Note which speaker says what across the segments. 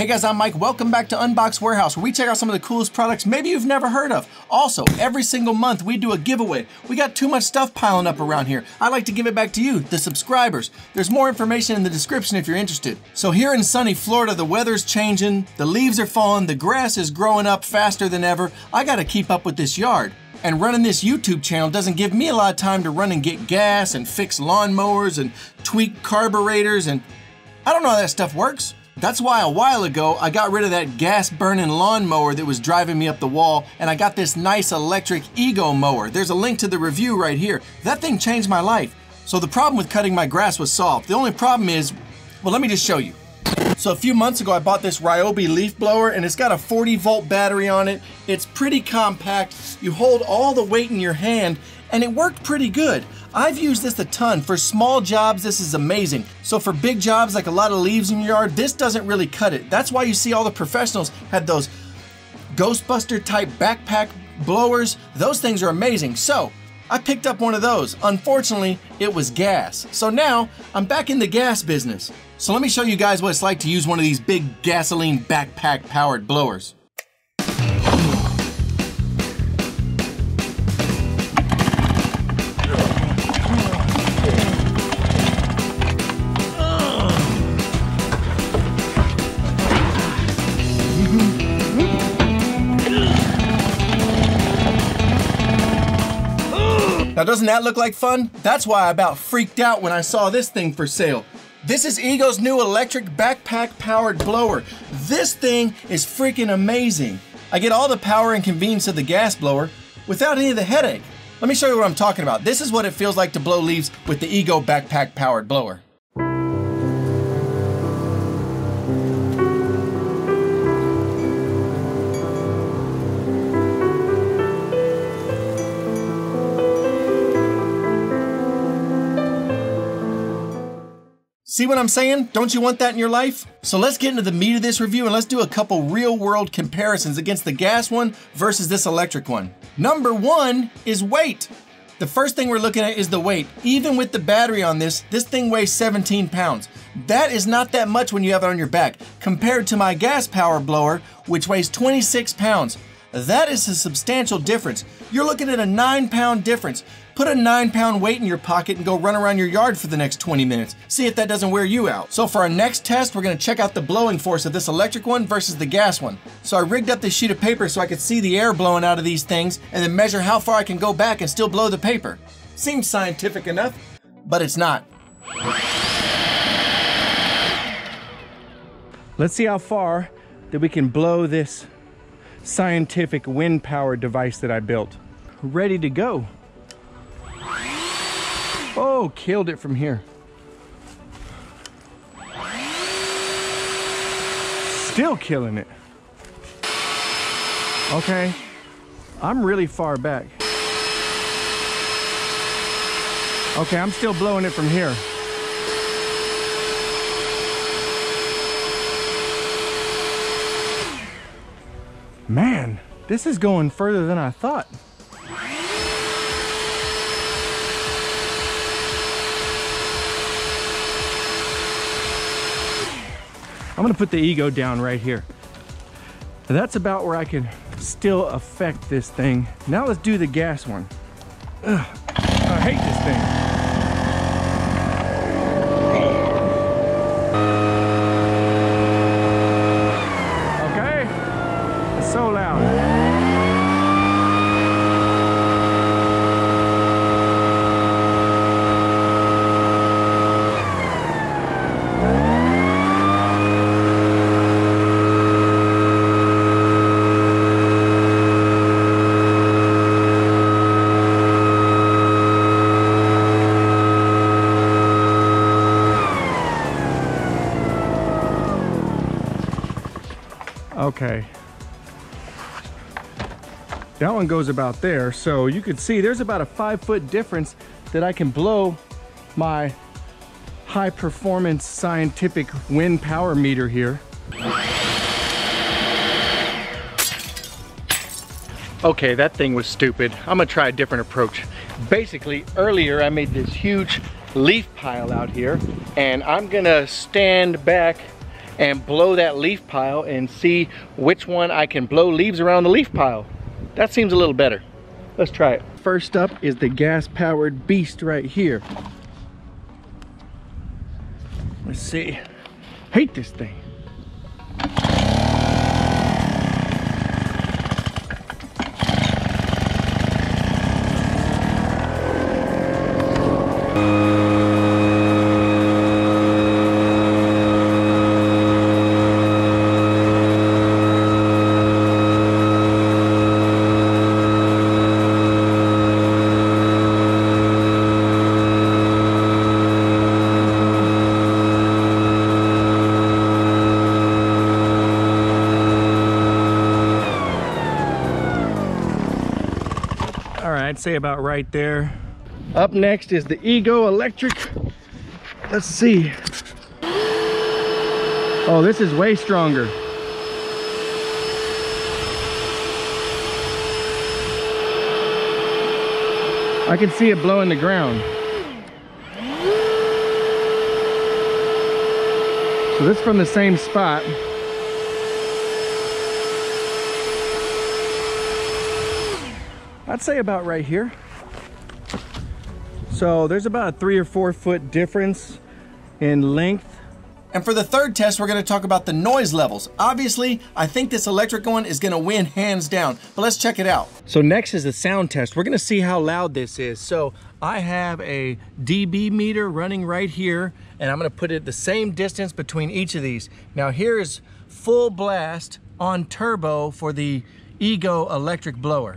Speaker 1: Hey guys, I'm Mike. Welcome back to Unbox Warehouse, where we check out some of the coolest products maybe you've never heard of. Also, every single month we do a giveaway. We got too much stuff piling up around here. I'd like to give it back to you, the subscribers. There's more information in the description if you're interested. So here in sunny Florida, the weather's changing, the leaves are falling, the grass is growing up faster than ever. I gotta keep up with this yard. And running this YouTube channel doesn't give me a lot of time to run and get gas and fix lawnmowers and tweak carburetors and I don't know how that stuff works. That's why a while ago I got rid of that gas burning lawnmower that was driving me up the wall and I got this nice electric Ego mower. There's a link to the review right here. That thing changed my life. So the problem with cutting my grass was solved. The only problem is, well let me just show you. So a few months ago I bought this Ryobi leaf blower and it's got a 40 volt battery on it. It's pretty compact. You hold all the weight in your hand and it worked pretty good. I've used this a ton. For small jobs, this is amazing. So for big jobs, like a lot of leaves in your yard, this doesn't really cut it. That's why you see all the professionals had those Ghostbuster type backpack blowers. Those things are amazing. So I picked up one of those. Unfortunately, it was gas. So now I'm back in the gas business. So let me show you guys what it's like to use one of these big gasoline backpack powered blowers. Now doesn't that look like fun? That's why I about freaked out when I saw this thing for sale. This is Ego's new electric backpack powered blower. This thing is freaking amazing. I get all the power and convenience of the gas blower without any of the headache. Let me show you what I'm talking about. This is what it feels like to blow leaves with the Ego backpack powered blower. See what I'm saying? Don't you want that in your life? So let's get into the meat of this review and let's do a couple real world comparisons against the gas one versus this electric one. Number one is weight. The first thing we're looking at is the weight. Even with the battery on this, this thing weighs 17 pounds. That is not that much when you have it on your back, compared to my gas power blower, which weighs 26 pounds. That is a substantial difference. You're looking at a nine pound difference. Put a nine pound weight in your pocket and go run around your yard for the next 20 minutes. See if that doesn't wear you out. So for our next test, we're gonna check out the blowing force of this electric one versus the gas one. So I rigged up this sheet of paper so I could see the air blowing out of these things and then measure how far I can go back and still blow the paper. Seems scientific enough, but it's not. Let's see how far that we can blow this scientific wind power device that I built. Ready to go. Oh, killed it from here. Still killing it. Okay, I'm really far back. Okay, I'm still blowing it from here. Man, this is going further than I thought. I'm gonna put the ego down right here. That's about where I can still affect this thing. Now let's do the gas one. Ugh, I hate this thing. One goes about there. So you can see there's about a five foot difference that I can blow my high performance scientific wind power meter here. Okay, that thing was stupid. I'm gonna try a different approach. Basically, earlier I made this huge leaf pile out here and I'm gonna stand back and blow that leaf pile and see which one I can blow leaves around the leaf pile. That seems a little better. Let's try it. First up is the gas powered beast right here. Let's see. Hate this thing. I'd say about right there. Up next is the Ego Electric. Let's see. Oh, this is way stronger. I can see it blowing the ground. So this from the same spot. I'd say about right here. So there's about a three or four foot difference in length. And for the third test, we're gonna talk about the noise levels. Obviously, I think this electric one is gonna win hands down, but let's check it out. So next is the sound test. We're gonna see how loud this is. So I have a dB meter running right here, and I'm gonna put it the same distance between each of these. Now here is full blast on turbo for the Ego electric blower.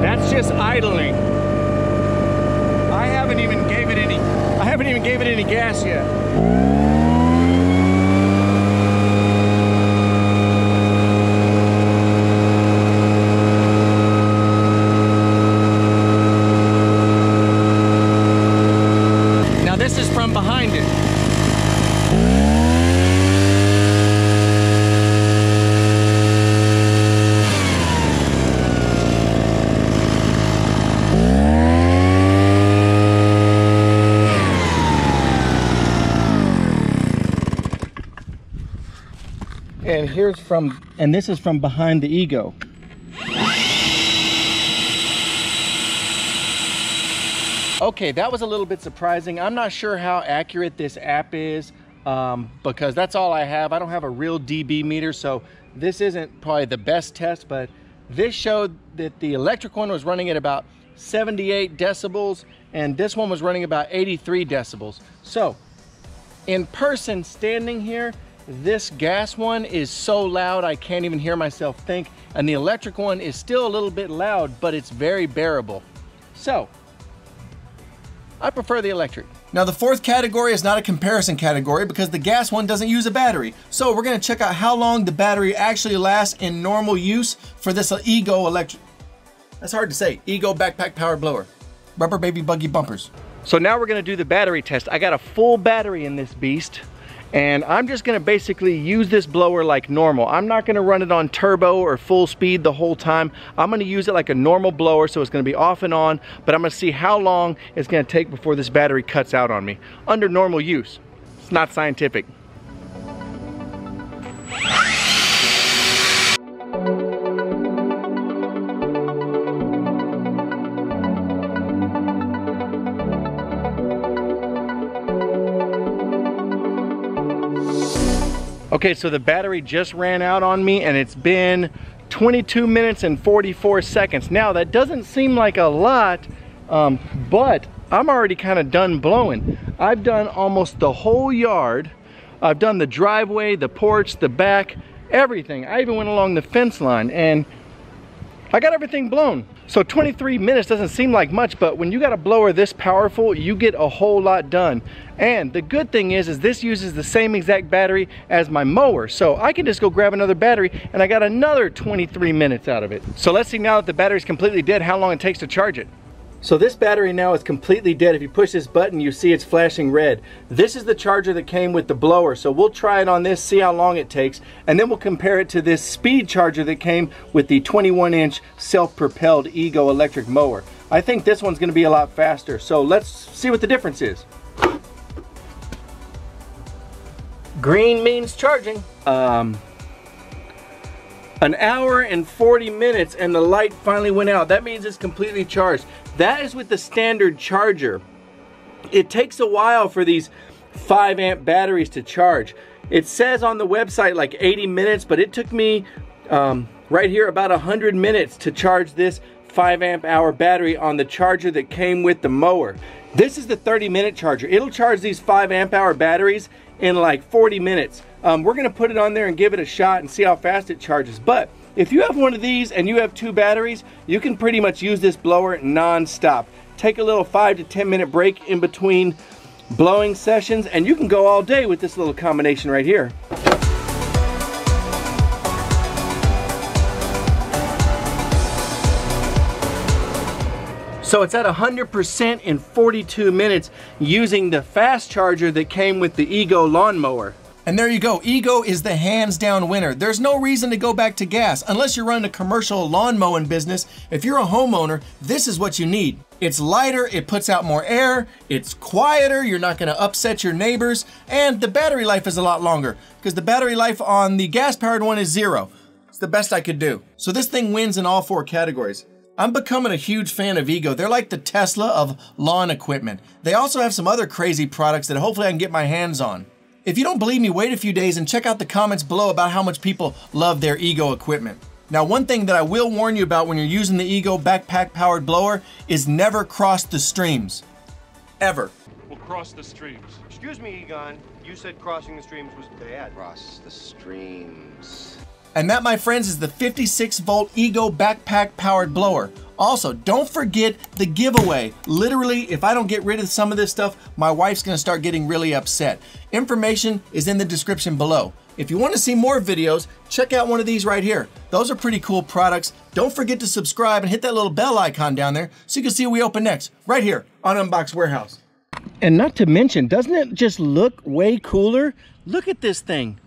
Speaker 1: That's just idling. I haven't even gave it any I haven't even gave it any gas yet. And here's from, and this is from behind the ego. Okay, that was a little bit surprising. I'm not sure how accurate this app is um, because that's all I have. I don't have a real dB meter, so this isn't probably the best test, but this showed that the electric one was running at about 78 decibels and this one was running about 83 decibels. So in person standing here, this gas one is so loud I can't even hear myself think, and the electric one is still a little bit loud, but it's very bearable. So, I prefer the electric. Now the fourth category is not a comparison category because the gas one doesn't use a battery. So we're gonna check out how long the battery actually lasts in normal use for this Ego electric. That's hard to say. Ego backpack power blower. Rubber baby buggy bumpers. So now we're gonna do the battery test. I got a full battery in this beast and I'm just gonna basically use this blower like normal. I'm not gonna run it on turbo or full speed the whole time. I'm gonna use it like a normal blower so it's gonna be off and on, but I'm gonna see how long it's gonna take before this battery cuts out on me under normal use. It's not scientific. Okay, so the battery just ran out on me and it's been 22 minutes and 44 seconds. Now that doesn't seem like a lot, um, but I'm already kind of done blowing. I've done almost the whole yard. I've done the driveway, the porch, the back, everything. I even went along the fence line and I got everything blown. So 23 minutes doesn't seem like much, but when you got a blower this powerful, you get a whole lot done. And the good thing is, is this uses the same exact battery as my mower. So I can just go grab another battery and I got another 23 minutes out of it. So let's see now that the battery's completely dead, how long it takes to charge it. So this battery now is completely dead. If you push this button, you see it's flashing red. This is the charger that came with the blower. So we'll try it on this, see how long it takes, and then we'll compare it to this speed charger that came with the 21 inch self-propelled Ego electric mower. I think this one's gonna be a lot faster. So let's see what the difference is. Green means charging. Um, an hour and 40 minutes and the light finally went out. That means it's completely charged. That is with the standard charger. It takes a while for these 5 amp batteries to charge. It says on the website like 80 minutes, but it took me um, right here about 100 minutes to charge this 5 amp hour battery on the charger that came with the mower. This is the 30 minute charger. It'll charge these 5 amp hour batteries in like 40 minutes. Um, we're gonna put it on there and give it a shot and see how fast it charges. But if you have one of these and you have two batteries, you can pretty much use this blower non-stop. Take a little five to 10 minute break in between blowing sessions and you can go all day with this little combination right here. So it's at 100% in 42 minutes using the fast charger that came with the Ego lawnmower. And there you go, Ego is the hands down winner. There's no reason to go back to gas unless you're running a commercial lawn mowing business. If you're a homeowner, this is what you need. It's lighter, it puts out more air, it's quieter, you're not gonna upset your neighbors, and the battery life is a lot longer because the battery life on the gas powered one is zero. It's the best I could do. So this thing wins in all four categories. I'm becoming a huge fan of Ego. They're like the Tesla of lawn equipment. They also have some other crazy products that hopefully I can get my hands on. If you don't believe me, wait a few days and check out the comments below about how much people love their Ego equipment. Now, one thing that I will warn you about when you're using the Ego backpack powered blower is never cross the streams. Ever.
Speaker 2: We'll cross the streams.
Speaker 3: Excuse me, Egon. You said crossing the streams was bad.
Speaker 4: Cross the streams.
Speaker 1: And that, my friends, is the 56 volt Ego backpack powered blower. Also, don't forget the giveaway. Literally, if I don't get rid of some of this stuff, my wife's gonna start getting really upset. Information is in the description below. If you want to see more videos, check out one of these right here. Those are pretty cool products. Don't forget to subscribe and hit that little bell icon down there so you can see what we open next, right here on Unbox Warehouse. And not to mention, doesn't it just look way cooler? Look at this thing.